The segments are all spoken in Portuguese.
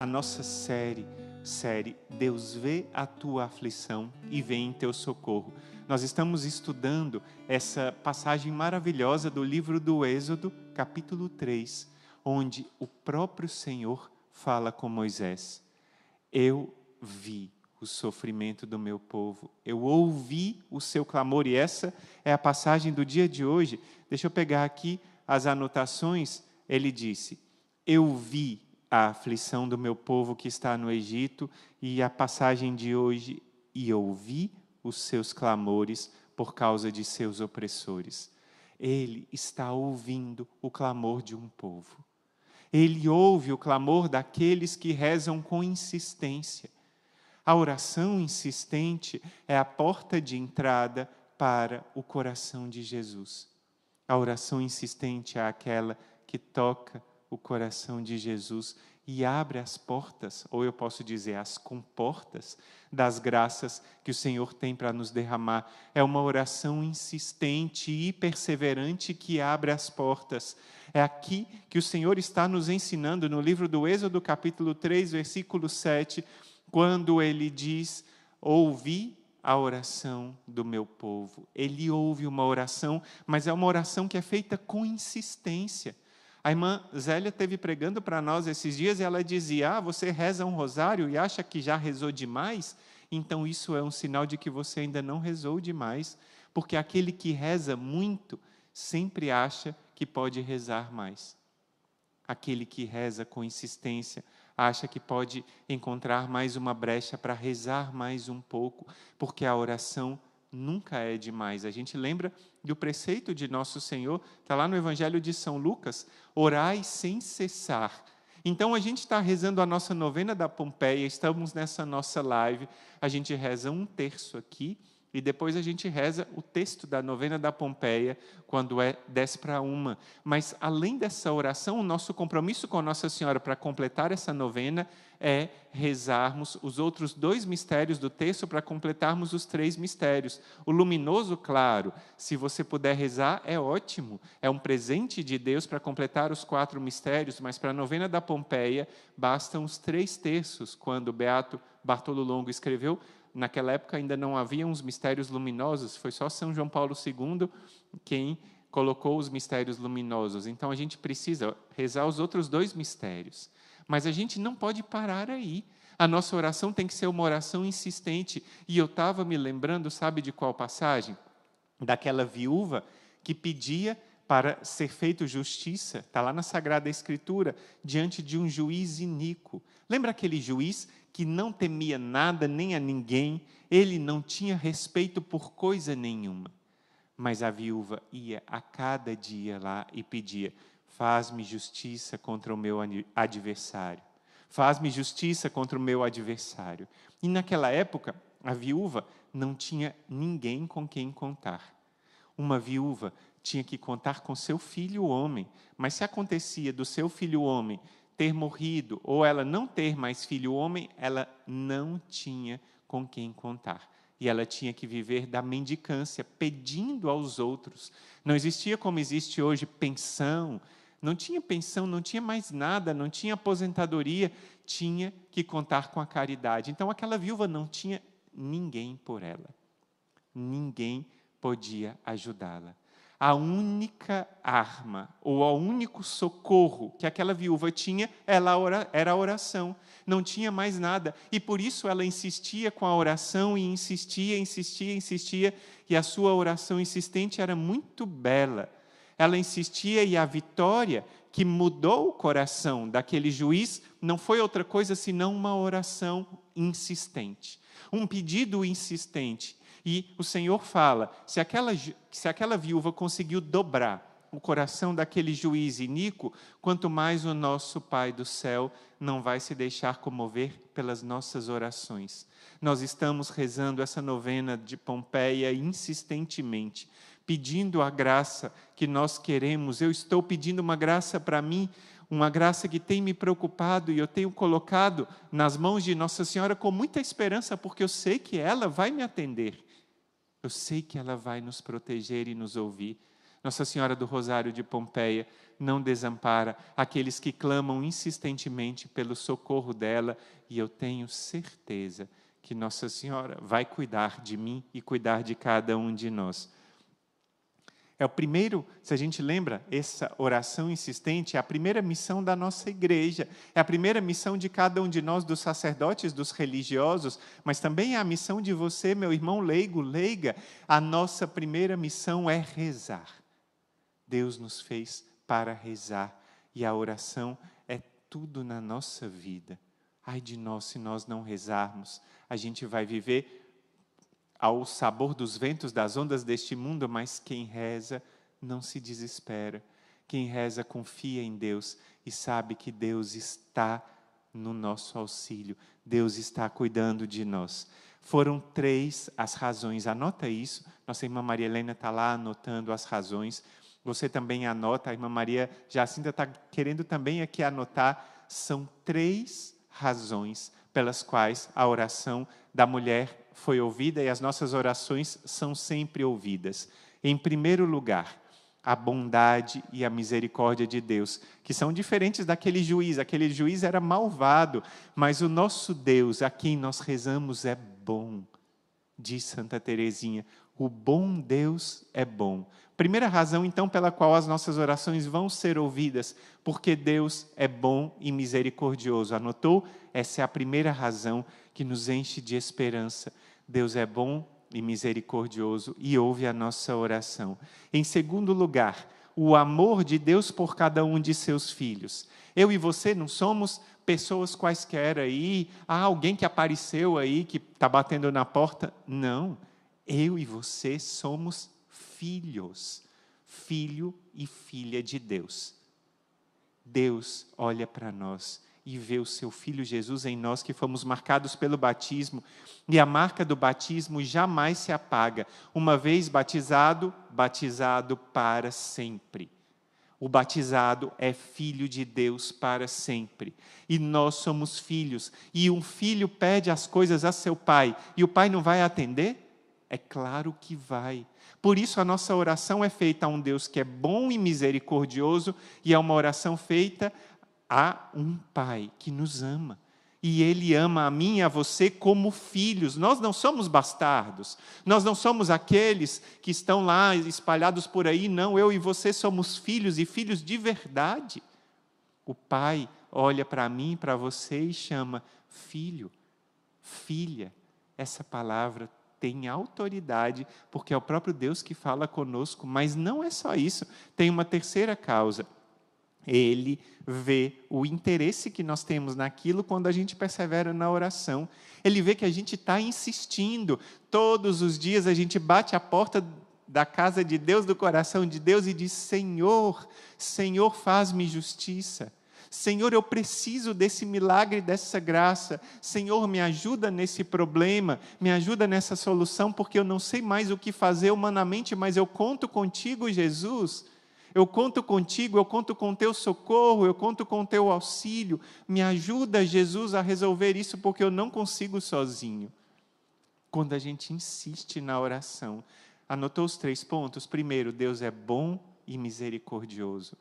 a nossa série, série Deus vê a tua aflição e vem em teu socorro. Nós estamos estudando essa passagem maravilhosa do livro do Êxodo, capítulo 3, onde o próprio Senhor fala com Moisés: Eu vi o sofrimento do meu povo, eu ouvi o seu clamor, e essa é a passagem do dia de hoje. Deixa eu pegar aqui as anotações. Ele disse: Eu vi a aflição do meu povo que está no Egito, e a passagem de hoje, e ouvi os seus clamores por causa de seus opressores. Ele está ouvindo o clamor de um povo. Ele ouve o clamor daqueles que rezam com insistência. A oração insistente é a porta de entrada para o coração de Jesus. A oração insistente é aquela que toca o coração de Jesus e abre as portas, ou eu posso dizer as comportas, das graças que o Senhor tem para nos derramar. É uma oração insistente e perseverante que abre as portas. É aqui que o Senhor está nos ensinando no livro do Êxodo, capítulo 3, versículo 7, quando ele diz: Ouvi a oração do meu povo. Ele ouve uma oração, mas é uma oração que é feita com insistência. A irmã Zélia teve pregando para nós esses dias e ela dizia: Ah, você reza um rosário e acha que já rezou demais? Então isso é um sinal de que você ainda não rezou demais, porque aquele que reza muito sempre acha que pode rezar mais. Aquele que reza com insistência acha que pode encontrar mais uma brecha para rezar mais um pouco, porque a oração nunca é demais. A gente lembra do preceito de nosso Senhor, está lá no Evangelho de São Lucas: orai sem cessar. Então a gente está rezando a nossa novena da Pompeia, estamos nessa nossa live, a gente reza um terço aqui e depois a gente reza o texto da novena da Pompeia, quando é 10 para uma. Mas, além dessa oração, o nosso compromisso com Nossa Senhora para completar essa novena é rezarmos os outros dois mistérios do texto para completarmos os três mistérios. O luminoso, claro, se você puder rezar, é ótimo. É um presente de Deus para completar os quatro mistérios, mas para a novena da Pompeia bastam os três terços, quando o Beato Bartolo Longo escreveu naquela época ainda não havia uns mistérios luminosos, foi só São João Paulo II quem colocou os mistérios luminosos. Então a gente precisa rezar os outros dois mistérios. Mas a gente não pode parar aí. A nossa oração tem que ser uma oração insistente. E eu estava me lembrando, sabe de qual passagem? Daquela viúva que pedia para ser feito justiça, está lá na Sagrada Escritura, diante de um juiz iníquo. Lembra aquele juiz que não temia nada nem a ninguém, ele não tinha respeito por coisa nenhuma. Mas a viúva ia a cada dia lá e pedia: Faz-me justiça contra o meu adversário. Faz-me justiça contra o meu adversário. E naquela época, a viúva não tinha ninguém com quem contar. Uma viúva tinha que contar com seu filho homem, mas se acontecia do seu filho homem ter morrido ou ela não ter mais filho homem, ela não tinha com quem contar. E ela tinha que viver da mendicância, pedindo aos outros. Não existia como existe hoje pensão, não tinha pensão, não tinha mais nada, não tinha aposentadoria, tinha que contar com a caridade. Então aquela viúva não tinha ninguém por ela. Ninguém podia ajudá-la a única arma, ou o único socorro que aquela viúva tinha era a oração. Não tinha mais nada. E por isso ela insistia com a oração, e insistia, insistia, insistia. E a sua oração insistente era muito bela. Ela insistia, e a vitória que mudou o coração daquele juiz não foi outra coisa senão uma oração insistente. Um pedido insistente e o Senhor fala: se aquela, se aquela viúva conseguiu dobrar o coração daquele juiz iníquo, quanto mais o nosso Pai do céu não vai se deixar comover pelas nossas orações. Nós estamos rezando essa novena de Pompeia insistentemente, pedindo a graça que nós queremos. Eu estou pedindo uma graça para mim, uma graça que tem me preocupado e eu tenho colocado nas mãos de Nossa Senhora com muita esperança, porque eu sei que ela vai me atender. Eu sei que ela vai nos proteger e nos ouvir. Nossa Senhora do Rosário de Pompeia não desampara aqueles que clamam insistentemente pelo socorro dela, e eu tenho certeza que Nossa Senhora vai cuidar de mim e cuidar de cada um de nós. É o primeiro, se a gente lembra, essa oração insistente é a primeira missão da nossa igreja, é a primeira missão de cada um de nós, dos sacerdotes, dos religiosos, mas também é a missão de você, meu irmão leigo, leiga. A nossa primeira missão é rezar. Deus nos fez para rezar e a oração é tudo na nossa vida. Ai de nós se nós não rezarmos, a gente vai viver ao sabor dos ventos das ondas deste mundo, mas quem reza não se desespera. Quem reza confia em Deus e sabe que Deus está no nosso auxílio, Deus está cuidando de nós. Foram três as razões, anota isso. Nossa irmã Maria Helena está lá anotando as razões. Você também anota, a irmã Maria Jacinta está querendo também aqui anotar. São três razões pelas quais a oração da mulher foi ouvida e as nossas orações são sempre ouvidas. Em primeiro lugar, a bondade e a misericórdia de Deus, que são diferentes daquele juiz. Aquele juiz era malvado, mas o nosso Deus, a quem nós rezamos, é bom. Diz Santa Teresinha, o bom Deus é bom. Primeira razão, então, pela qual as nossas orações vão ser ouvidas, porque Deus é bom e misericordioso. Anotou? Essa é a primeira razão que nos enche de esperança. Deus é bom e misericordioso e ouve a nossa oração. Em segundo lugar, o amor de Deus por cada um de seus filhos. Eu e você não somos pessoas quaisquer aí, ah, alguém que apareceu aí, que está batendo na porta. Não. Eu e você somos filhos, filho e filha de Deus. Deus olha para nós e vê o seu filho Jesus em nós, que fomos marcados pelo batismo, e a marca do batismo jamais se apaga. Uma vez batizado, batizado para sempre. O batizado é filho de Deus para sempre. E nós somos filhos. E um filho pede as coisas a seu pai, e o pai não vai atender? É claro que vai. Por isso a nossa oração é feita a um Deus que é bom e misericordioso, e é uma oração feita há um Pai que nos ama. E Ele ama a mim e a você como filhos. Nós não somos bastardos. Nós não somos aqueles que estão lá espalhados por aí. Não, eu e você somos filhos e filhos de verdade. O Pai olha para mim, para você e chama filho, filha. Essa palavra tem autoridade, porque é o próprio Deus que fala conosco, mas não é só isso. Tem uma terceira causa ele vê o interesse que nós temos naquilo quando a gente persevera na oração. Ele vê que a gente está insistindo. Todos os dias a gente bate a porta da casa de Deus, do coração de Deus e diz: Senhor, Senhor, faz-me justiça. Senhor, eu preciso desse milagre, dessa graça. Senhor, me ajuda nesse problema, me ajuda nessa solução, porque eu não sei mais o que fazer humanamente, mas eu conto contigo, Jesus. Eu conto contigo, eu conto com teu socorro, eu conto com teu auxílio. Me ajuda, Jesus, a resolver isso, porque eu não consigo sozinho. Quando a gente insiste na oração, anotou os três pontos? Primeiro, Deus é bom e misericordioso.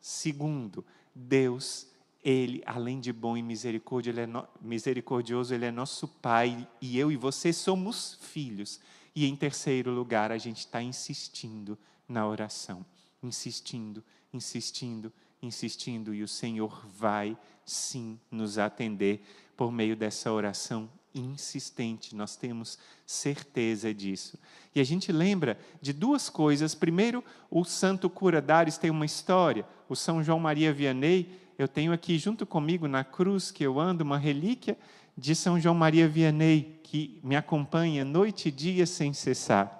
Segundo, Deus, Ele, além de bom e misericórdia, ele é no, misericordioso, Ele é nosso Pai, e eu e você somos filhos. E em terceiro lugar, a gente está insistindo na oração insistindo, insistindo, insistindo, e o Senhor vai sim nos atender por meio dessa oração insistente, nós temos certeza disso. E a gente lembra de duas coisas. Primeiro, o Santo Cura Dares tem uma história. O São João Maria Vianney, eu tenho aqui junto comigo na cruz que eu ando, uma relíquia de São João Maria Vianney, que me acompanha noite e dia sem cessar.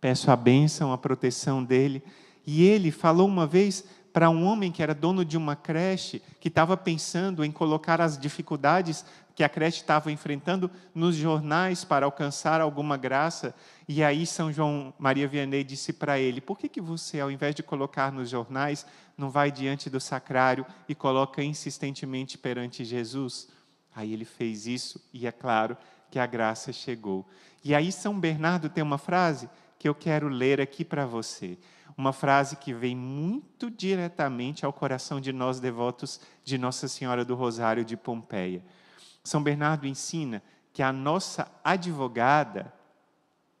Peço a bênção, a proteção dele. E ele falou uma vez para um homem que era dono de uma creche, que estava pensando em colocar as dificuldades que a creche estava enfrentando nos jornais para alcançar alguma graça. E aí São João Maria Vianney disse para ele: Por que, que você, ao invés de colocar nos jornais, não vai diante do sacrário e coloca insistentemente perante Jesus? Aí ele fez isso e é claro que a graça chegou. E aí São Bernardo tem uma frase que eu quero ler aqui para você. Uma frase que vem muito diretamente ao coração de nós devotos de Nossa Senhora do Rosário de Pompeia. São Bernardo ensina que a nossa advogada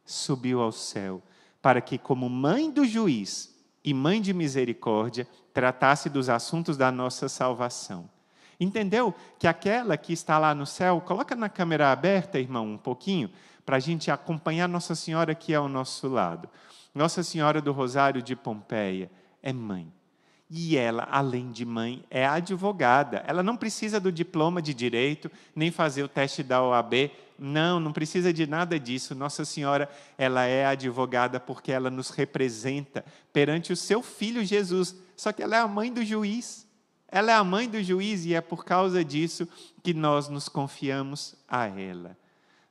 subiu ao céu para que, como mãe do juiz e mãe de misericórdia, tratasse dos assuntos da nossa salvação. Entendeu que aquela que está lá no céu, coloca na câmera aberta, irmão, um pouquinho, para a gente acompanhar Nossa Senhora que é ao nosso lado. Nossa Senhora do Rosário de Pompeia é mãe. E ela, além de mãe, é advogada. Ela não precisa do diploma de direito, nem fazer o teste da OAB. Não, não precisa de nada disso. Nossa Senhora, ela é advogada porque ela nos representa perante o seu filho Jesus. Só que ela é a mãe do juiz. Ela é a mãe do juiz e é por causa disso que nós nos confiamos a ela.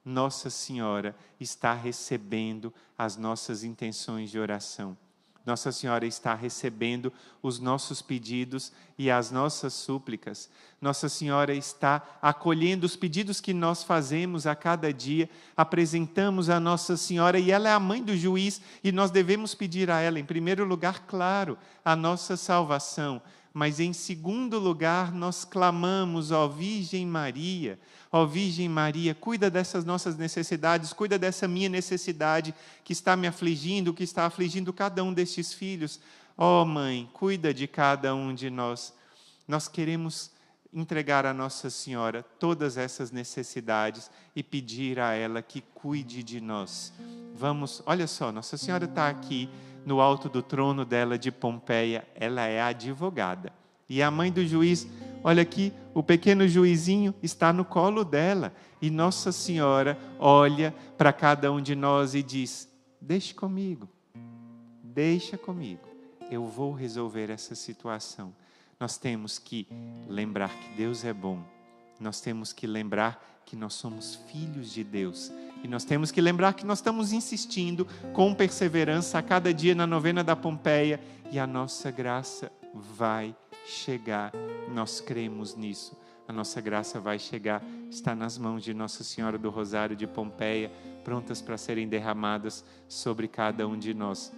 Nossa Senhora está recebendo as nossas intenções de oração. Nossa Senhora está recebendo os nossos pedidos e as nossas súplicas. Nossa Senhora está acolhendo os pedidos que nós fazemos a cada dia, apresentamos a Nossa Senhora e ela é a mãe do juiz e nós devemos pedir a ela, em primeiro lugar, claro, a nossa salvação, mas em segundo lugar, nós clamamos, ó Virgem Maria, Ó Virgem Maria, cuida dessas nossas necessidades, cuida dessa minha necessidade que está me afligindo, que está afligindo cada um destes filhos. Ó Mãe, cuida de cada um de nós. Nós queremos entregar a Nossa Senhora todas essas necessidades e pedir a ela que cuide de nós. Vamos, olha só, Nossa Senhora está aqui no alto do trono dela de Pompeia, ela é advogada. E a mãe do juiz Olha aqui, o pequeno juizinho está no colo dela e Nossa Senhora olha para cada um de nós e diz: Deixe comigo, deixa comigo, eu vou resolver essa situação. Nós temos que lembrar que Deus é bom, nós temos que lembrar que nós somos filhos de Deus. E nós temos que lembrar que nós estamos insistindo com perseverança a cada dia na novena da Pompeia e a nossa graça vai chegar. Nós cremos nisso. A nossa graça vai chegar, está nas mãos de Nossa Senhora do Rosário de Pompeia, prontas para serem derramadas sobre cada um de nós.